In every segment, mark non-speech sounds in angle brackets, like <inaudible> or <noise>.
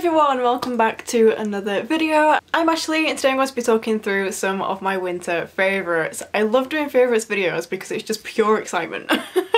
everyone, welcome back to another video. I'm Ashleigh and today I'm going to be talking through some of my winter favourites. I love doing favourites videos because it's just pure excitement. <laughs>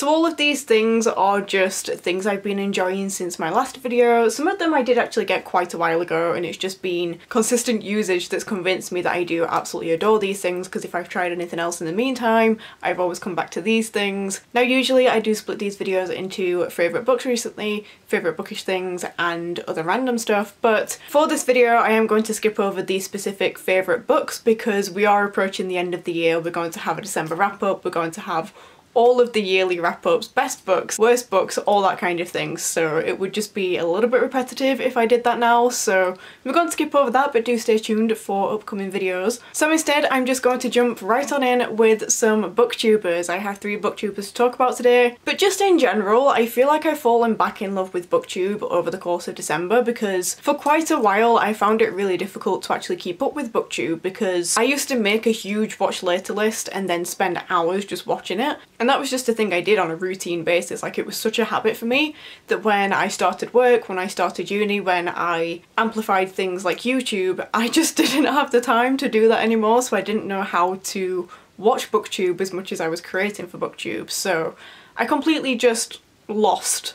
So all of these things are just things I've been enjoying since my last video. Some of them I did actually get quite a while ago and it's just been consistent usage that's convinced me that I do absolutely adore these things because if I've tried anything else in the meantime, I've always come back to these things. Now usually I do split these videos into favourite books recently, favourite bookish things and other random stuff but for this video I am going to skip over these specific favourite books because we are approaching the end of the year, we're going to have a December wrap up, we're going to have all of the yearly wrap-ups, best books, worst books, all that kind of thing. So it would just be a little bit repetitive if I did that now. So we're going to skip over that, but do stay tuned for upcoming videos. So instead, I'm just going to jump right on in with some booktubers. I have three booktubers to talk about today. But just in general, I feel like I've fallen back in love with booktube over the course of December because for quite a while I found it really difficult to actually keep up with booktube because I used to make a huge watch later list and then spend hours just watching it. And that was just a thing I did on a routine basis. Like it was such a habit for me that when I started work, when I started uni, when I amplified things like YouTube, I <laughs> just didn't have the time to do that anymore. So I didn't know how to watch booktube as much as I was creating for booktube. So I completely just lost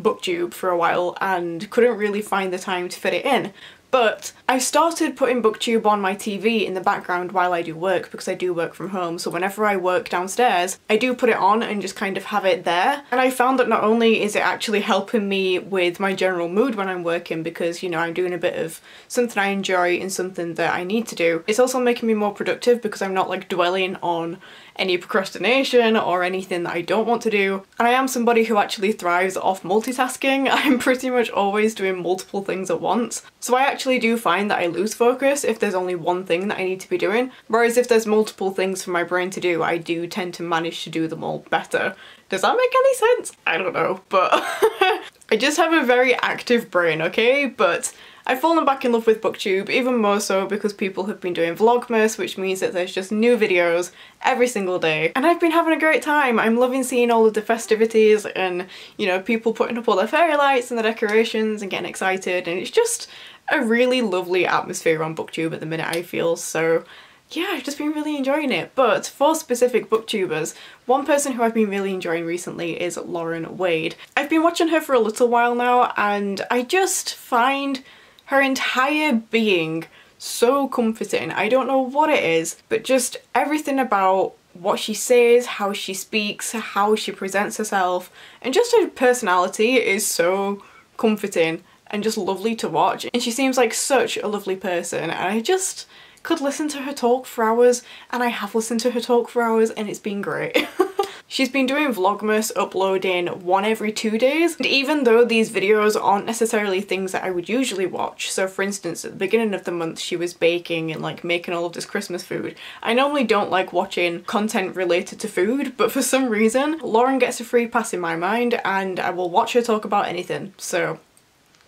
booktube for a while and couldn't really find the time to fit it in but I started putting booktube on my TV in the background while I do work because I do work from home. So whenever I work downstairs I do put it on and just kind of have it there. And I found that not only is it actually helping me with my general mood when I'm working because you know I'm doing a bit of something I enjoy and something that I need to do it's also making me more productive because I'm not like dwelling on any procrastination or anything that I don't want to do. And I am somebody who actually thrives off multitasking. <laughs> I'm pretty much always doing multiple things at once. So I actually do find that I lose focus if there's only one thing that I need to be doing. Whereas if there's multiple things for my brain to do, I do tend to manage to do them all better. Does that make any sense? I don't know, but <laughs> I just have a very active brain, okay? But I've fallen back in love with booktube even more so because people have been doing vlogmas which means that there's just new videos every single day and I've been having a great time. I'm loving seeing all of the festivities and you know people putting up all their fairy lights and the decorations and getting excited and it's just a really lovely atmosphere on booktube at the minute I feel so yeah, I've just been really enjoying it. But for specific booktubers, one person who I've been really enjoying recently is Lauren Wade. I've been watching her for a little while now and I just find her entire being so comforting. I don't know what it is, but just everything about what she says, how she speaks, how she presents herself, and just her personality is so comforting and just lovely to watch. And she seems like such a lovely person and I just could listen to her talk for hours and I have listened to her talk for hours and it's been great. <laughs> She's been doing Vlogmas, uploading one every two days, and even though these videos aren't necessarily things that I would usually watch, so for instance at the beginning of the month she was baking and like making all of this Christmas food, I normally don't like watching content related to food, but for some reason Lauren gets a free pass in my mind and I will watch her talk about anything, so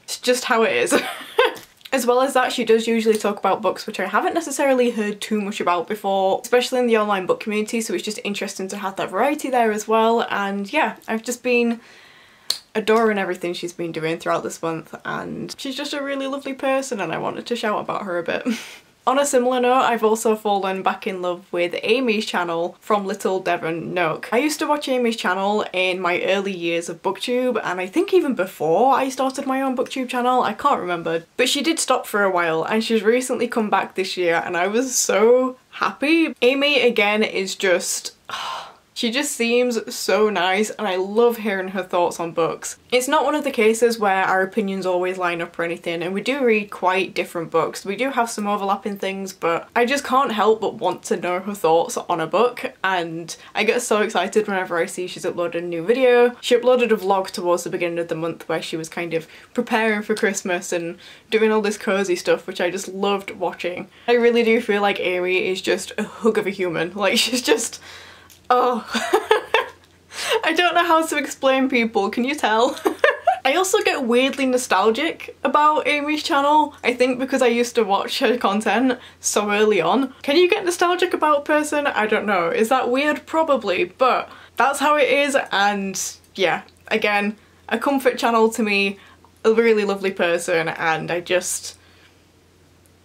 it's just how it is. <laughs> As well as that, she does usually talk about books which I haven't necessarily heard too much about before, especially in the online book community, so it's just interesting to have that variety there as well. And yeah, I've just been adoring everything she's been doing throughout this month and she's just a really lovely person and I wanted to shout about her a bit. <laughs> On a similar note, I've also fallen back in love with Amy's channel from Little Devon Nook. I used to watch Amy's channel in my early years of booktube and I think even before I started my own booktube channel, I can't remember. But she did stop for a while and she's recently come back this year and I was so happy. Amy again is just <sighs> oh, she just seems so nice and I love hearing her thoughts on books. It's not one of the cases where our opinions always line up or anything and we do read quite different books. We do have some overlapping things but I just can't help but want to know her thoughts on a book and I get so excited whenever I see she's uploaded a new video. She uploaded a vlog towards the beginning of the month where she was kind of preparing for Christmas and doing all this cozy stuff which I just loved watching. I really do feel like Amy is just a hug of a human. <laughs> Like she's just Oh. <laughs> I don't know how to explain people, can you tell? <laughs> I also get weirdly nostalgic about Amy's channel. I think because I used to watch her content so early on. Can you get nostalgic about a person? I don't know. Is that weird? Probably, but that's how it is and yeah, again, a comfort channel to me, a really lovely person and I just...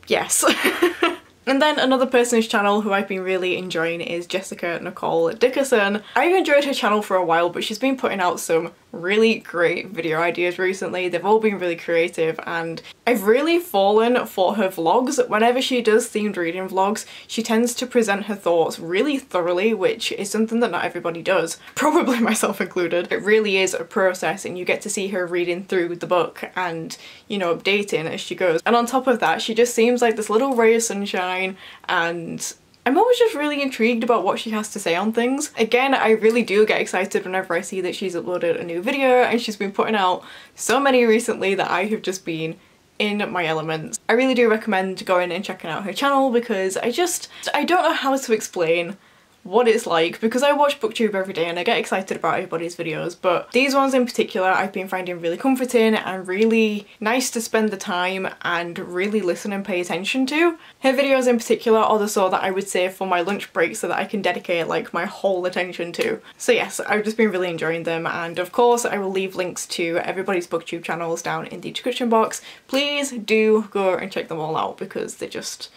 yes. <laughs> And then another person's channel who I've been really enjoying is Jessica Nicole Dickerson. I've enjoyed her channel for a while but she's been putting out some really great video ideas recently. They've all been really creative and I've really fallen for her vlogs. Whenever she does themed reading vlogs, she tends to present her thoughts really thoroughly, which is something that not everybody does, <laughs> probably myself included. It really is a process and you get to see her reading through the book and, you know, updating as she goes. And on top of that, she just seems like this little ray of sunshine and I'm always just really intrigued about what she has to say on things. Again, I really do get excited whenever I see that she's uploaded a new video and she's been putting out so many recently that I have just been in my elements. I really do recommend going and checking out her channel because I just, I don't know how to explain what it's like because I watch booktube every day and I get excited about everybody's videos but these ones in particular I've been finding really comforting and really nice to spend the time and really listen and pay attention to. Her videos in particular are the sort that I would say for my lunch break so that I can dedicate like my whole attention to. So yes, I've just been really enjoying them and of course I will leave links to everybody's booktube channels down in the description box. Please do go and check them all out because they just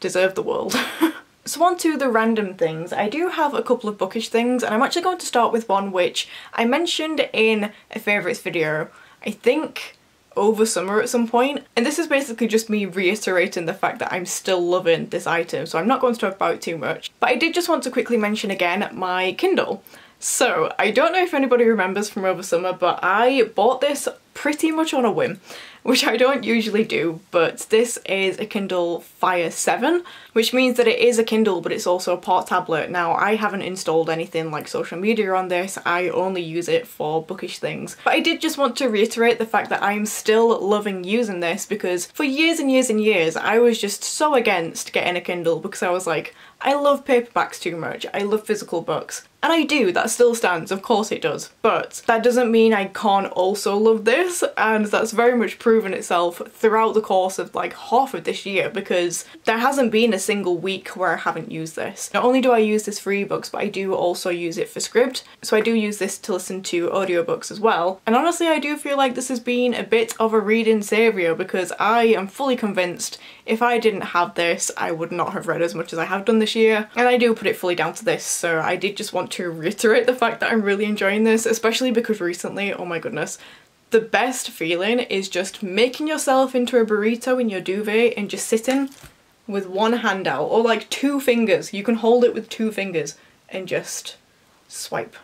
deserve the world. <laughs> So on to the random things. I do have a couple of bookish things and I'm actually going to start with one which I mentioned in a favourites video, I think over summer at some point. And this is basically just me reiterating the fact that I'm still loving this item, so I'm not going to talk about it too much. But I did just want to quickly mention again my Kindle. So, I don't know if anybody remembers from over summer, but I bought this pretty much on a whim which I don't usually do, but this is a Kindle Fire 7, which means that it is a Kindle, but it's also a port tablet. Now, I haven't installed anything like social media on this, I only use it for bookish things. But I did just want to reiterate the fact that I'm still loving using this because for years and years and years, I was just so against getting a Kindle because I was like, I love paperbacks too much, I love physical books. And I do, that still stands, of course it does. But that doesn't mean I can't also love this, and that's very much proven itself throughout the course of like half of this year because there hasn't been a single week where I haven't used this. Not only do I use this for ebooks, but I do also use it for Scribd. So I do use this to listen to audiobooks as well. And honestly, I do feel like this has been a bit of a reading saviour because I am fully convinced if I didn't have this, I would not have read as much as I have done this year. And I do put it fully down to this, so I did just want to <laughs> reiterate the fact that I'm really enjoying this, especially because recently, oh my goodness, the best feeling is just making yourself into a burrito in your duvet and just sitting with one hand out, or like two fingers. You can hold it with two fingers and just swipe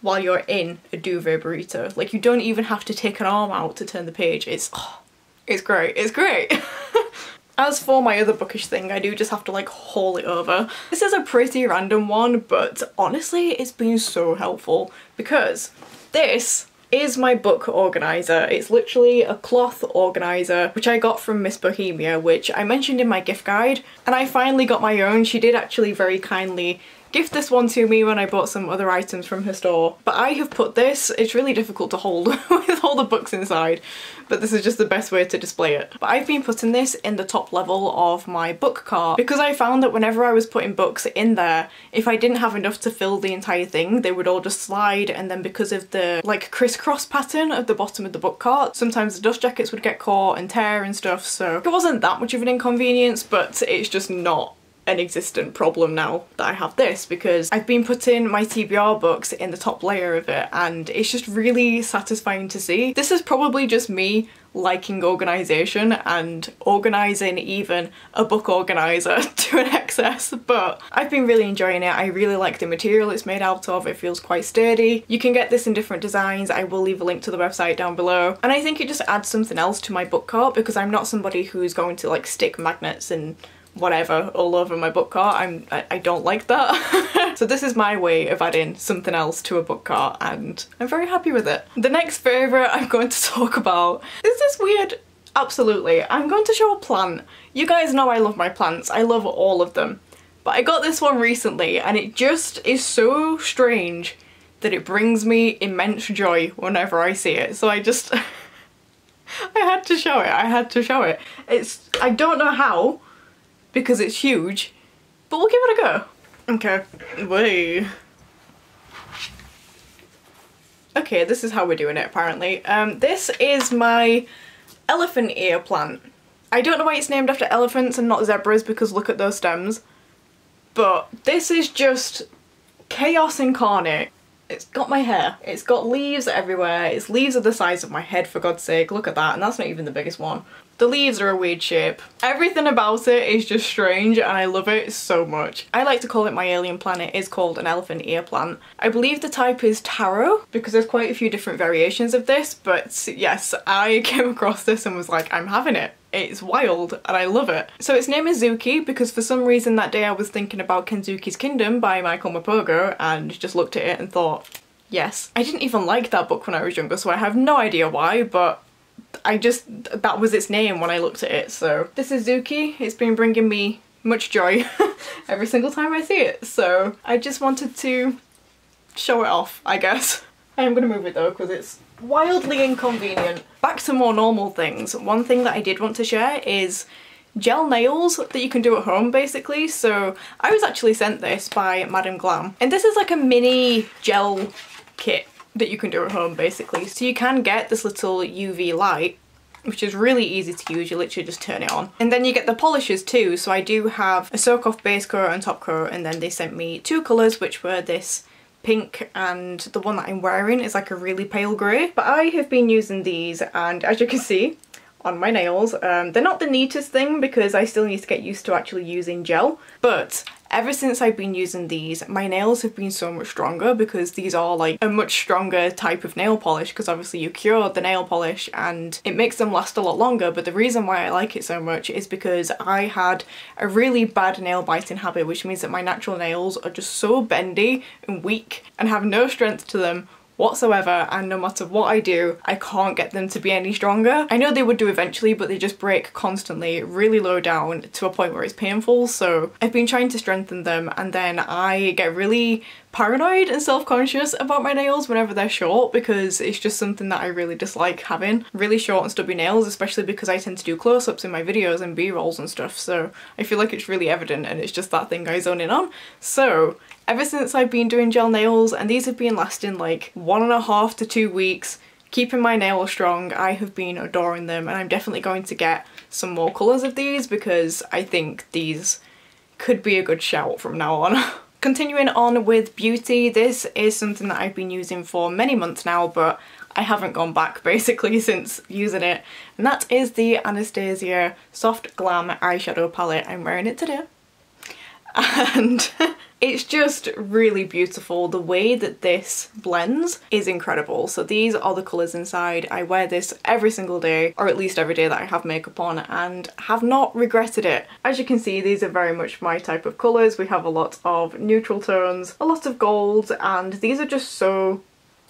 while you're in a duvet burrito. Like you don't even have to take an arm out to turn the page. It's, oh, <sighs> it's great, it's great. <laughs> As for my other bookish thing, I do just have to like haul it over. This is a pretty random one, but honestly, it's been so helpful because this is my book organiser. It's literally a cloth organiser which I got from Miss Bohemia which I mentioned in my gift guide and I finally got my own. She did actually very kindly gift this one to me when I bought some other items from her store. But I have put this, it's really difficult to hold <laughs> with all the books inside, but this is just the best way to display it. But I've been putting this in the top level of my book cart because I found that whenever I was putting books in there, if I didn't have enough to fill the entire thing, they would all just slide and then because of the like crisscross pattern of the bottom of the book cart, sometimes the dust jackets would get caught and tear and stuff, so it wasn't that much of an inconvenience, but it's just not an existent problem now that I have this because I've been putting my TBR books in the top layer of it and it's just really satisfying to see. This is probably just me liking organisation and organising even a book organiser <laughs> to an excess but I've been really enjoying it. I really like the material it's made out of. It feels quite sturdy. You can get this in different designs. I will leave a link to the website down below and I think it just adds something else to my book cart because I'm not somebody who's going to like stick magnets and whatever all over my book cart. I'm, I, I don't like that. <laughs> so this is my way of adding something else to a book cart and I'm very happy with it. The next favourite I'm going to <laughs> talk about is this weird Absolutely. I'm going to show a plant. You guys know I love my plants. I love all of them. But I got this one recently and it just is so strange that it brings me immense joy whenever I see it. So I just... <laughs> I had to show it. I had to show it. It's... I don't know how, because it's huge, but we'll give it a go. Okay, wait. Okay, this is how we're doing it apparently. Um, this is my elephant ear plant. I don't know why it's named after elephants and not zebras because look at those stems. But this is just chaos incarnate. It's got my hair. It's got leaves everywhere. Its leaves are the size of my head for God's sake. Look at that and that's not even the biggest one. The leaves are a weird shape. Everything about it is just strange and I love it so much. I like to call it my alien planet. It's called an elephant ear plant. I believe the type is taro because there's quite a few different variations of this but yes I <laughs> came across this and was like I'm having it. It's wild and I love it. So its name is Zuki because for some reason that day I was thinking about Kensuke's Kingdom by Michael Morpurgo and just looked at it and thought yes. I didn't even like that book when I was younger so I have no idea why but I just, that was its name when I looked at it, so. This is Zuki, it's been bringing me much joy <laughs> every single time I see it, so I just wanted to show it off, I guess. <laughs> I am gonna move it though, because it's wildly inconvenient. Back to more normal things, one thing that I did want to share is gel nails that you can do at home basically so I was actually sent this by Madam Glam and this is like a mini gel kit that you can do at home basically. So you can get this little UV light which is really easy to use, you literally just turn it on. And then you get the polishes too, so I do have a soak off base coat and top coat and then they sent me two colours which were this pink and the one that I'm wearing is like a really pale grey. But I have been using these and as you can see on my nails. Um, they're not the neatest thing because I still need to get used to actually using gel, but ever since I've been using these, my nails have been so much stronger because these are like a much stronger type of nail polish because obviously you cure the nail polish and it makes them last a lot longer. But the reason why I like it so much is because I had a really bad nail biting habit, which means that my natural nails are just so bendy and weak and have no strength to them whatsoever and no matter what I do I can't get them to be any stronger. I know they would do eventually but they just break constantly really low down to a point where it's painful so I've been trying to strengthen them and then I get really paranoid and self-conscious about my nails whenever they're short because it's just something that I really dislike having. Really short and stubby nails especially because I tend to do close-ups in my videos and b-rolls and stuff so I feel like it's really evident and it's just that thing I zone in on. So ever since I've been doing gel nails and these have been lasting like one and a half to two weeks keeping my nails strong I have been adoring them and I'm definitely going to get some more colours of these because I think these could be a good shout from now on. <laughs> Continuing on with beauty, this is something that I've been using for many months now but I haven't gone back <laughs> basically since using it and that is the Anastasia Soft Glam Eyeshadow Palette. I'm wearing it today <laughs> and it's just really beautiful. The way that this blends is incredible. So these are the colours inside. I wear this every single day, or at least every day that I have makeup on, and have not regretted it. As you can see, these are very much my type of colours. We have a lot of neutral tones, a lot of gold, and these are just so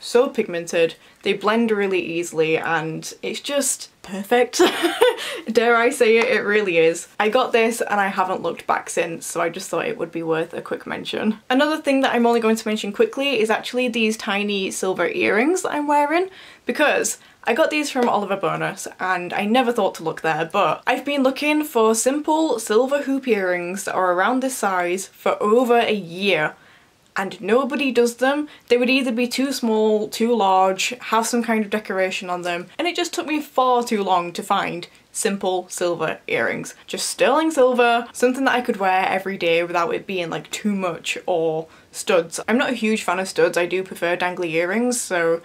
so pigmented, they blend really easily and it's just perfect. <laughs> Dare I say it, it really is. I got this and I haven't looked back since so I just thought it would be worth a quick mention. Another thing that I'm only going to mention quickly is actually these tiny silver earrings that I'm wearing because I got these from Oliver Bonas and I never thought to look there but I've been looking for simple silver hoop earrings that are around this size for over a year and nobody does them. They would either be too small, too large, have some kind of decoration on them, and it just took me far too long to find simple silver earrings. Just sterling silver, something that I could wear every day without it being like too much or studs. I'm not a huge fan of studs, I do prefer dangly earrings, so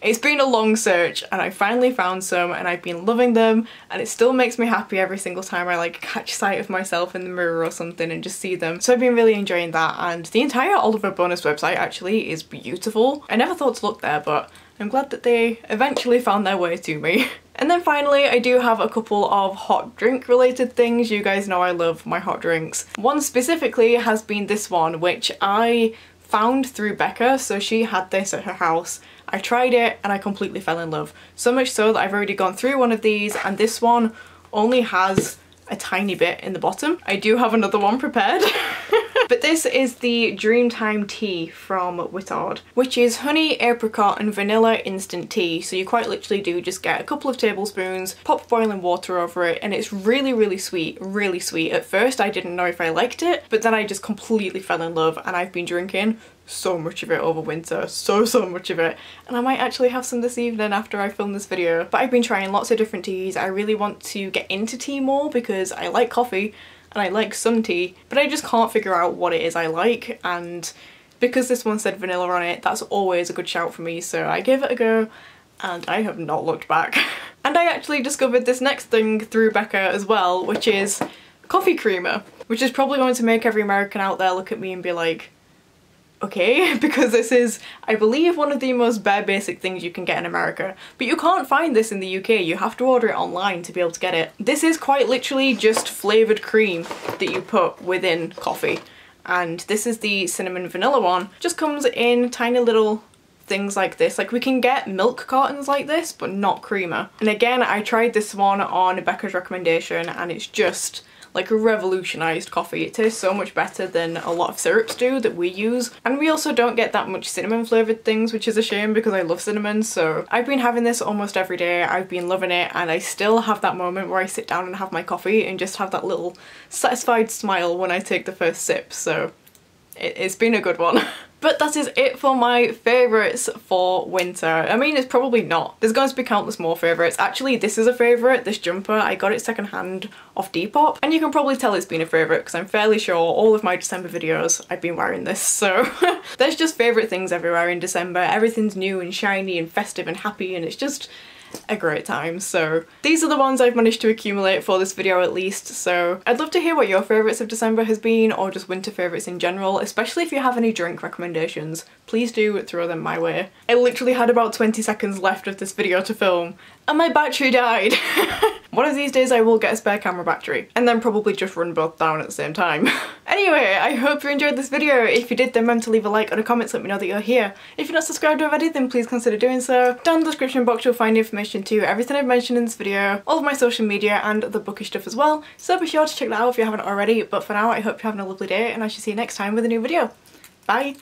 it's been a long search and I finally found some and I've been loving them and it still makes me happy every single time I like catch sight of myself in the mirror or something and just see them. So I've been really enjoying that and the entire Oliver Bonas website actually is beautiful. I never thought to look there but I'm glad that they eventually found their way to me. <laughs> And then finally, I do have a couple of hot drink related things. You guys know I love my hot drinks. One specifically has been this one, which I found through Becca. So she had this at her house I tried it and I completely fell in love. So much so that I've already gone through one of these and this one only has a tiny bit in the bottom. I do have another one prepared. <laughs> but this is the Dreamtime tea from Whittard, which is honey, apricot and vanilla instant tea. So you quite literally do just get a couple of tablespoons, pop boiling water over it, and it's really, really sweet, really sweet. At first I didn't know if I liked it, but then I just completely fell in love and I've been drinking so much of it over winter, so so much of it and I might actually have some this evening after I film this video. But I've been trying lots of different teas, I really want to get into tea more because I like coffee and I like some tea but I just can't figure out what it is I like and because this one said vanilla on it that's always a good shout for me so I gave it a go and I have not looked back. <laughs> and I actually discovered this next thing through Becca as well which is coffee creamer which is probably going to make every American out there look at me and be like okay? <laughs> Because this is I believe one of the most bare basic things you can get in America. But you can't find this in the UK you have to order it online to be able to get it. This is quite literally just flavoured cream that you put within coffee. And this is the cinnamon vanilla one. Just comes in tiny little things like this. Like we can get milk cartons like this but not creamer. And again I tried this one on Becca's recommendation and it's just like a revolutionised coffee. It tastes so much better than a lot of syrups do that we use. And we also don't get that much cinnamon flavoured things, which is a shame because I love cinnamon. So I've been having this almost every day. I've been loving it and I still have that moment where I sit down and have my coffee and just have that little satisfied smile when I take the first sip. So it's been a good one. <laughs> But that is it for my favourites for winter. I mean, it's probably not. There's going to be countless more favourites. Actually, this is a favourite, this jumper. I got it secondhand off Depop. And you can probably tell it's been a favourite because I'm fairly sure all of my December videos I've been wearing this. So <laughs> there's just favourite things everywhere in December. Everything's new and shiny and festive and happy and it's just a great time. So these are the ones I've managed to accumulate for this video at least. So I'd love to hear what your favourites of December has been or just winter favourites in general, especially if you have any drink recommendations. Please do throw them my way. I literally had about 20 seconds left of this video to film and my battery died. <laughs> One of these days I will get a spare camera battery and then probably just run both down at the same time. <laughs> anyway, I hope you enjoyed this video. If you did, then remember to leave a like or a comment to let me know that you're here. If you're not subscribed already, then please consider doing so. Down in the description box you'll find information to everything I've mentioned in this video, all of my social media and the bookish stuff as well. So be sure to check that out if you haven't already. But for now, I hope you're having a lovely day and I shall see you next time with a new video. Bye!